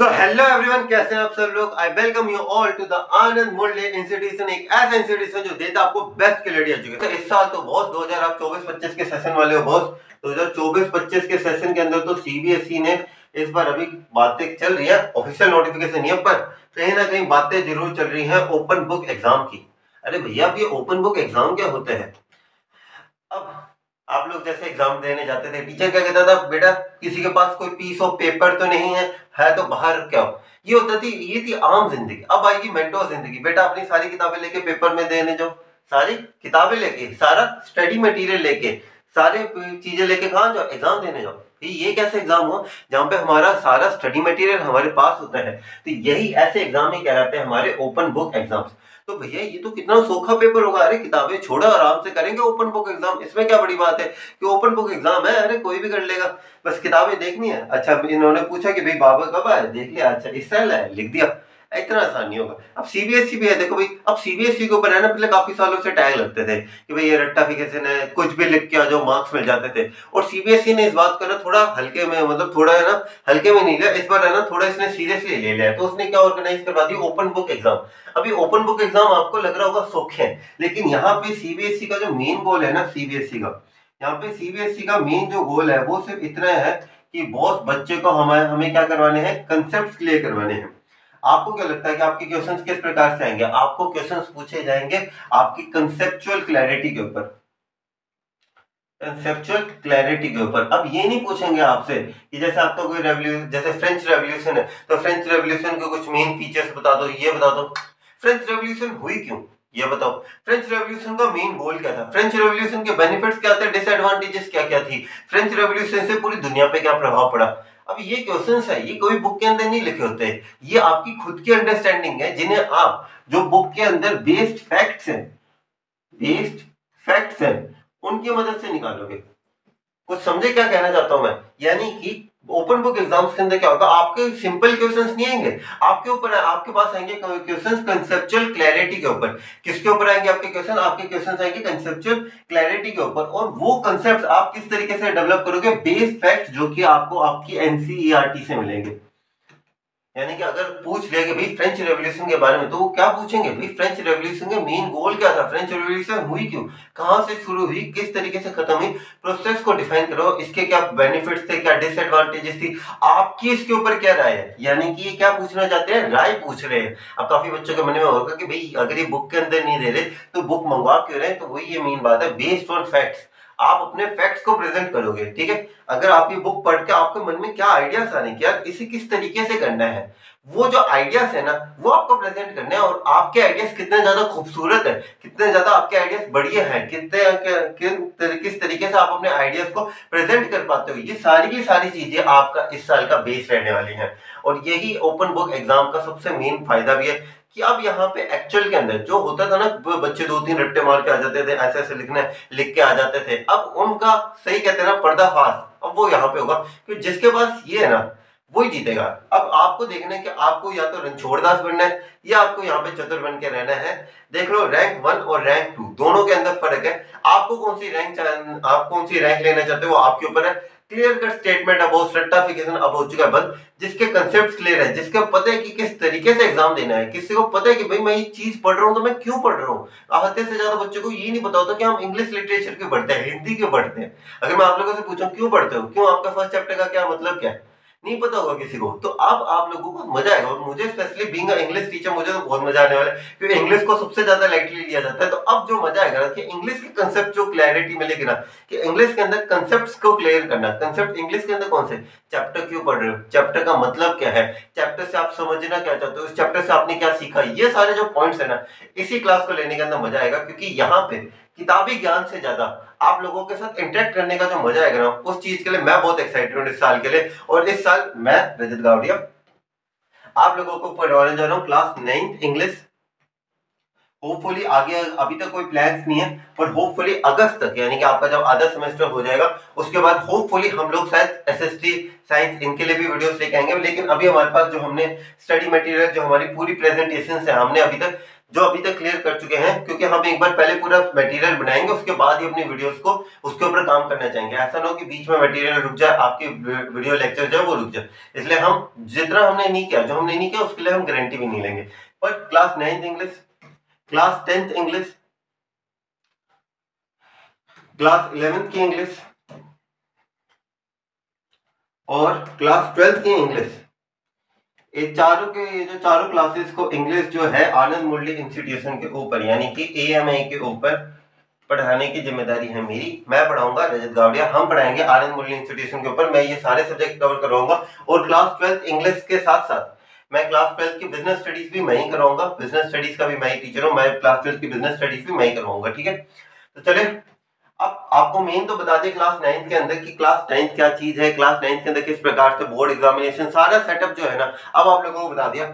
So hello everyone कैसे हैं आप सब लोग? I welcome you all to the Anand Murali institution एक ऐसा इंस्टीट्यूशन जो देता आपको बेस्ट क्लैरिटी एजुकेशन इस साल तो बहुत 2024-25 के सेशन वाले हो, बहुत 2024-25 के सेशन के अंदर तो सीबीएसई e ने इस बार अभी बातें चल रही है ऑफिशियल नोटिफिकेशन नहीं पर कहीं ना कहीं बातें ज़रूर चल रही है ओपन बुक एग्ज़ाम की। अरे भैया, अब ये ओपन बुक एग्ज़ाम क्या होते हैं? अब आप लोग जैसे एग्ज़ाम देने जाते थे टीचर क्या कहता था, बेटा, किसी के पास कोई पीस ऑफ़ पेपर तो नहीं है है तो बाहर क्या हो ये होता थी, ये थी आम ज़िंदगी। अब आएगी मेंटोर ज़िंदगी। बेटा, अपनी सारी किताबें लेके पेपर में देने जाओ। सारी किताबें लेके, सारा स्टडी मटेरियल लेके, सारे चीज़ें लेके कहा जाओ? एग्ज़ाम देने जाओ। ये कैसे एग्ज़ाम हो जहाँ पे हमारा सारा स्टडी मटेरियल हमारे पास होता है। तो यही ऐसे एग्ज़ाम ही कहलाते हैं हमारे ओपन बुक एग्ज़ाम्स तो भैया, ये तो कितना सोखा पेपर होगा। अरे, किताबें छोड़ो, आराम से करेंगे ओपन बुक एग्ज़ाम इसमें क्या बड़ी बात है कि ओपन बुक एग्ज़ाम है, अरे, कोई भी कर लेगा। बस किताबें देखनी है। अच्छा इन्होंने पूछा कि भाई, बाबा कब आए? देख लिया। अच्छा इस साल लिख दिया। इतना आसान नहीं होगा। अब सीबीएसई e भी है, देखो भाई, अब सीबीएसई e के ऊपर है ना पहले काफ़ी सालों से टैग लगते थे कि भाई ये रट्टाफिकेशन है कुछ भी लिख के आ जाओ मार्क्स मिल जाते थे। और सीबीएसई e ने इस बात को ना थोड़ा हल्के में मतलब थोड़ा है ना, हल्के में नहीं लिया, इस बार है ना थोड़ा इसने सीरियसली ले लिया तो उसने क्या ऑर्गेनाइज करवा दी? ओपन बुक एग्ज़ाम अभी ओपन बुक एग्ज़ाम आपको लग रहा होगा सौख्य है, लेकिन यहाँ पे सीबीएसई का जो मेन गोल है ना सीबीएसई का, यहाँ पे सीबीएसई का मेन जो गोल है, वो सिर्फ़ इतना है कि बहुत बच्चे को हमें हमें क्या करवाने हैं? कंसेप्ट क्लियर करवाने हैं। आपको क्या लगता है कि आपके क्वेश्चंस किस प्रकार से आएँगे? आपको क्वेश्चंस पूछे जाएँगे आपकी कंसेप्चुअल क्लैरिटी के ऊपर। कंसेप्चुअल क्लैरिटी के ऊपर। अब ये नहीं पूछेंगे आपसे कि जैसे आपका कोई रेवल्यूशन जैसे फ्रेंच रेवल्यूशन है तो फ्रेंच रेवल्यूशन के कुछ मेन फीचर्स बता दो, ये बता दो। फ्रेंच रेवल्यूशन हुई क्यों? ये बताओ। फ्रेंच रेवल्यूशन का मेन गोल क्या था? फ्रेंच रेवल्यूशन के बेनिफिट्स क्या थे? डिसएडवांटेजेस क्या क्या थी? फ्रेंच रेवल्यूशन से पूरी दुनिया पे क्या प्रभाव पड़ा? अब ये क्वेश्चंस है, ये कोई बुक के अंदर नहीं लिखे होते। ये आपकी खुद की अंडरस्टैंडिंग है, जिन्हें आप, जो बुक के अंदर बेस्ड फैक्ट्स हैं बेस्ड फैक्ट्स हैं, उनकी मदद से निकालोगे। कुछ समझे क्या कहना चाहता हूँ मैं? यानी कि ओपन बुक एग्ज़ाम्स के अंदर क्या होगा? आपके सिंपल क्वेश्चन नहीं आएँगे। आपके ऊपर, आपके पास आएँगे क्वेश्चंस कंसेप्चुअल क्लैरिटी के ऊपर। किसके ऊपर आएँगे आपके क्वेश्चन आपके क्वेश्चन आएँगे कंसेप्चुअल क्लैरिटी के ऊपर। और वो कंसेप्ट आप किस तरीके से डेवलप करोगे? बेस फैक्ट जो कि आपको आपकी एनसीईआरटी से मिलेंगे। यानी कि अगर पूछ लिया कि भाई फ्रेंच रेवोल्यूशन के बारे में तो वो क्या पूछेंगे? भाई फ्रेंच रेवोल्यूशन का मेन गोल क्या था? फ्रेंच रेवोल्यूशन हुई क्यों? कहाँ से शुरू हुई? किस तरीके से खत्म हुई? प्रोसेस को डिफाइन करो। इसके क्या बेनिफिट्स थे? क्या डिसएडवांटेजेस थी? आपकी इसके ऊपर क्या राय है? यानी कि ये क्या पूछना चाहते हैं? राय पूछ रहे हैं। अब काफ़ी बच्चों के मन में होगा कि भाई, अगर ये बुक के अंदर नहीं दे रहे तो बुक मंगवा क्यों रहे तो वही ये मेन बात है बेस्ड ऑन फैक्ट्स आप अपने फैक्ट्स को प्रेजेंट करोगे, ठीक है? अगर आप ये बुक पढ़ के आपके मन में क्या आइडियाज़ आने की, यार, इसे किस तरीके से करना है? वो जो आइडियाज़ है ना, वो आपको प्रेजेंट करने हैं और आपके आइडियाज़ कितने ज़्यादा खूबसूरत है, कितने ज़्यादा आपके आइडियाज़ बढ़िया हैं, कितने किस तरीके से आप अपने आइडियाज़ को प्रेजेंट कर पाते हो, ये सारी की सारी चीज़ें आपका इस साल का बेस रहने वाली हैं। और यही ओपन बुक एग्ज़ाम का सबसे मेन फ़ायदा भी है कि अब यहाँ पे एक्चुअल के अंदर जो होता था ना बच्चे दो तीन रट्टे मार के आ जाते थे, ऐसे ऐसे लिखने, लिख के आ जाते थे। अब उनका सही कहते हैं ना, पर्दाफाश, अब वो यहाँ पे होगा, कि जिसके पास ये है ना वही जीतेगा। अब आपको देखना है कि आपको या तो रणछोड़दास बनना है या आपको यहाँ पे चतुर बन के रहना है। देख लो रैंक वन और रैंक टू दोनों के अंदर फ़र्क है। आपको कौन सी रैंक आप कौन सी रैंक लेना चाहते हो आपके ऊपर है। Clear cut statement about certification अब हो चुका है बंद, जिसके कंसेप्ट क्लियर है, जिसके पता है कि किस तरीके से एग्ज़ाम देना है, किसी को पता है कि भाई मैं ये चीज़ पढ़ रहा हूँ तो मैं क्यों पढ़ रहा हूँ? आधे से ज़्यादा बच्चों को ये नहीं पता होता कि हम इंग्लिश लिटरेचर क्यों पढ़ते हैं, हिंदी क्यों पढ़ते हैं? अगर मैं आप लोगों से पूछूँ, क्यों पढ़ते हो? क्यों आपका फ़र्स्ट चैप्टर का क्या मतलब क्या है? नहीं पता होगा किसी को। तो अब आप लोगों को मज़ा आएगा। और मुझे स्पेशली बीइंग इंग्लिश टीचर मुझे तो बहुत मज़ा आने वाला है, क्योंकि इंग्लिश को सबसे ज़्यादा लाइटली लिया जाता है। तो अब जो मज़ा आएगा ना, कि इंग्लिश के कंसेप्ट जो क्लैरिटी मिलेगी ना, कि इंग्लिश के अंदर कंसेप्ट को क्लियर करना। कंसेप्ट इंग्लिश के अंदर कौन से? चैप्टर क्यों पढ़ रहे हो? चैप्टर का मतलब क्या है? चैप्टर से आप समझना क्या चाहते हो? उस चैप्टर से आपने क्या सीखा? ये सारे जो पॉइंट्स है ना, इसी क्लास को लेने के अंदर मज़ा आएगा, क्योंकि यहाँ पे किताबी ज्ञान से ज़्यादा आप लोगों के साथ इंटरेक्ट करने का जो मज़ा आएगा ना उस चीज़ के लिए मैं बहुत एक्साइटेड हूँ इस साल के लिए। और इस साल मैं रजत गावड़िया। आप लोगों को पढ़वाने जा रहा हूँ क्लास नाइन्थ इंग्लिश होपफुली आगे अभी तक कोई प्लान्स नहीं है, पर होपफुली अगस्त तक, यानी कि आपका जब आधा सेमेस्टर हो जाएगा, उसके बाद होपफुली हम लोग शायद एसएसटी साइंस इनके लिए भी वीडियोस लेके आएँगे। लेकिन अभी हमारे पास जो हमने स्टडी मटेरियल जो हमारी पूरी प्रेजेंटेशन है, हमने अभी तक जो अभी तक क्लियर कर चुके हैं, क्योंकि हम एक बार पहले पूरा मटेरियल बनाएँगे, उसके बाद ही अपनी वीडियोस को उसके ऊपर काम करना चाहेंगे ऐसा ना हो कि बीच में मटेरियल रुक जाए, आपकी वीडियो लेक्चर जो है वो रुक जाए। इसलिए हम जितना हमने नहीं किया, जो हमने नहीं किया, उसके लिए हम गारंटी भी नहीं लेंगे। पर class ninth English class tenth English class eleventh की इंग्लिश और क्लास ट्वेल्थ की इंग्लिश ये चारों के, ये जो चारों क्लासेस को इंग्लिश जो है, आनंद मुरली इंस्टीट्यूशन के ऊपर, यानी कि एएमए के ऊपर पढ़ाने की ज़िम्मेदारी है मेरी। मैं पढ़ाऊँगा, रजत गावड़िया, हम पढ़ाएँगे आनंद मुरली इंस्टीट्यूशन के ऊपर। मैं ये सारे सब्जेक्ट कवर करवाऊँगा और क्लास ट्वेल्थ इंग्लिश के साथ साथ मैं क्लास ट्वेल्थ की बिज़नेस स्टडीज़ भी मैं ही कराऊँगा बिज़नेस स्टडीज़ का भी मैं ही टीचर हूँ, मैं क्लास ट्वेल्थ की बिज़नेस स्टडीज़ भी मैं ही करवाऊँगा, ठीक है? तो चले अब आपको मेन तो बता दें क्लास नाइन्थ के अंदर कि क्लास नाइन्थ क्या चीज़ है क्लास नाइन्थ के अंदर किस प्रकार से बोर्ड एग्जामिनेशन सारा सेटअप जो है ना, अब आप लोगों को बता दिया।